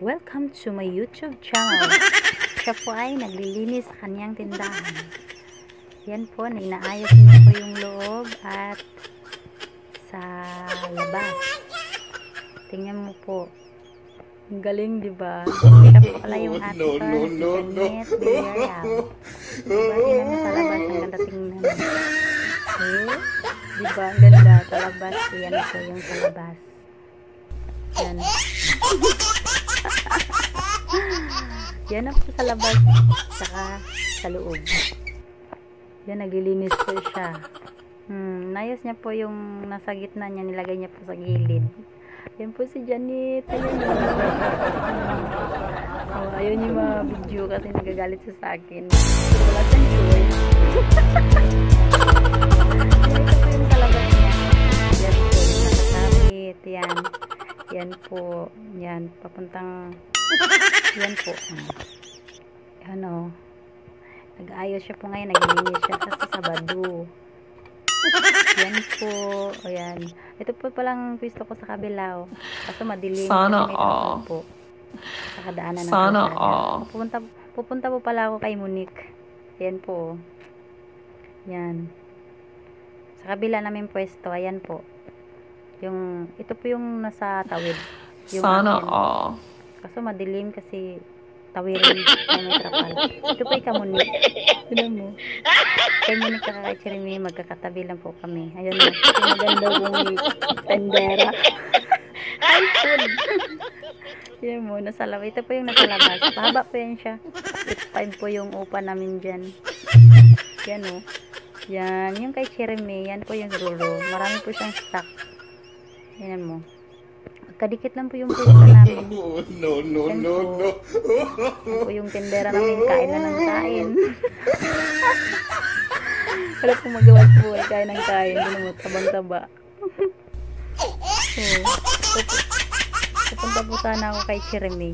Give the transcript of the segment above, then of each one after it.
Welcome to my YouTube channel. Siya po ay naglilinis sa kanyang tindahan. Yan po, na inaayos niya po yung loob at sa labas. Tingnan mo po. Ang galing, di ba? Siya po pala yung ate No, no, no, no. Janet Villarreal. Diba, tingnan mo sa labas, ang ganda tingnan. Eh, di ba, ang ganda sa labas. Yan po yung sa labas. Yan. Yan po sa saka sa loob. Yan, naglilinis po siya. Hmm, nayos niya po yung nasa gitna niya, nilagay niya po sa gilid. Yan po si Janet. Ayun. Oh, ayaw niya ma-video kasi nagagalit siya sa akin. Wala siyang choice. Ito po yung kalabas niya. Yan po, yung nakakabit. Yan. Yan po. Yan, papuntang yan po. Ano, nag-aayos siya po ngayon. Naglilinis siya kasi Sabado. Yan po. O yan. Ito po palang pwesto ko sa kabila. Oh. Kaso madilim. Sana all. po. Sa kadaanan ng Sana all. Pupunta, pupunta po pala ako kay Monique. Yan po. Yan. Sa kabila namin pwesto. Ayan po. Yung, ito po yung nasa tawid. Yung Sana akin. all. Kaso madilim kasi tawirin na may trapal. Ito po yung Monique. Tignan mo. Kay Cheremy, magkakatabi lang po kami. Ayun na. Maganda kong tendera. Ay, food. Yan mo, nasa labas. Ito po yung nasa labas. Pahaba po yan siya. 8.5 po yung upa namin dyan. Yan o. Yan. Yung kay Cheremy, yan po yung rulo. Marami po siyang stock. Yan mo. Kadikit lang po yung pwesto namin. Oh, no, no, Yan no, po. no. Yan po yung tendera namin. Kain na ng kain. Wala pong magawa sa buhay. Kain ng kain. Hindi naman tabang-taba. oh. Pup- Pupunta po sana ako kay Jeremy.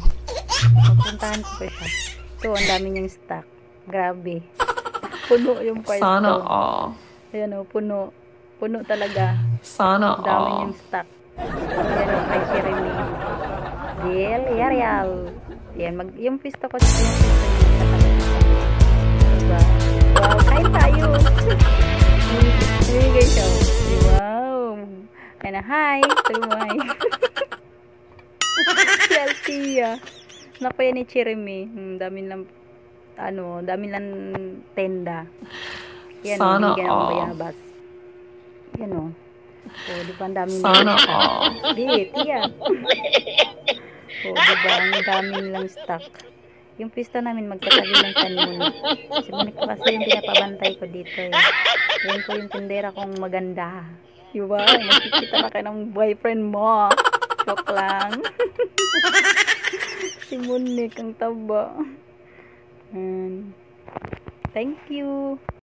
Pupuntahan ko po siya. Ito, ang dami niyang stock. Grabe. Puno yung pwesto. Sana all. Ayan o, puno. Puno talaga. Sana Ang dami all. niyang stock. Ayan o, kay Jeremy. Bill, Yarial. Yan, mag, yung pisto ko, yung pisto niya. Diba? Wow, kain tayo. Bumigay siya. Wow. Kaya na, hi. Si Althea. Naku yan ni Jeremy. Hmm, dami lang, ano, dami lang tenda. Yan, Sana bayabas. Yan o. Oh, di ba ang dami Sana all. Di, tiya. oh, di ba? Ang daming lang stock. Yung pista namin magkatabi ni Monique. Si Monique kasi yung pinapabantay ko dito eh. Yan po yung tindera kong maganda. Di ba? Makikita na kayo ng boyfriend mo. Joke lang. si Monique ang taba. Yan. Thank you.